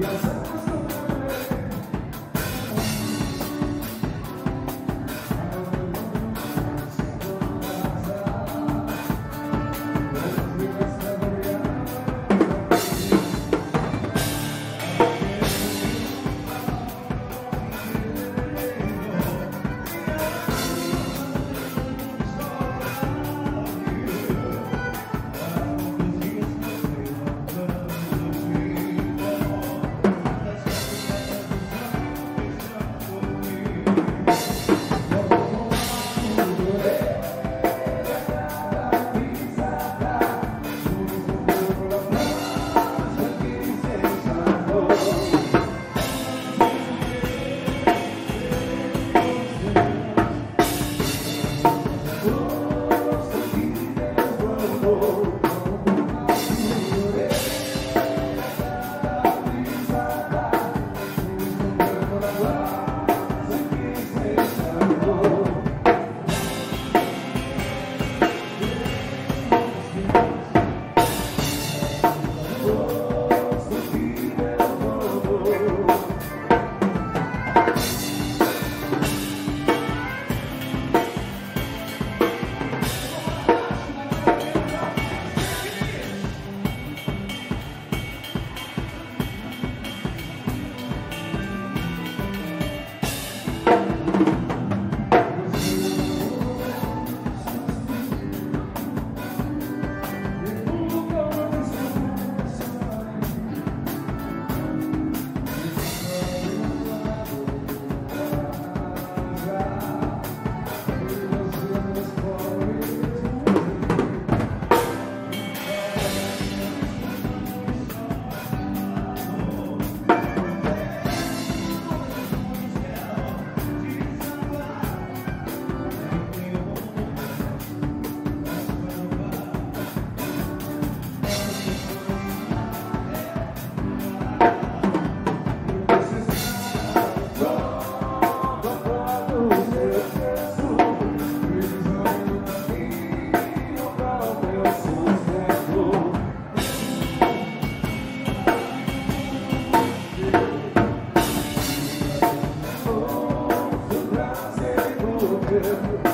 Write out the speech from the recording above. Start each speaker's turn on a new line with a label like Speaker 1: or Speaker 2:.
Speaker 1: Yes, sir. Lord. him.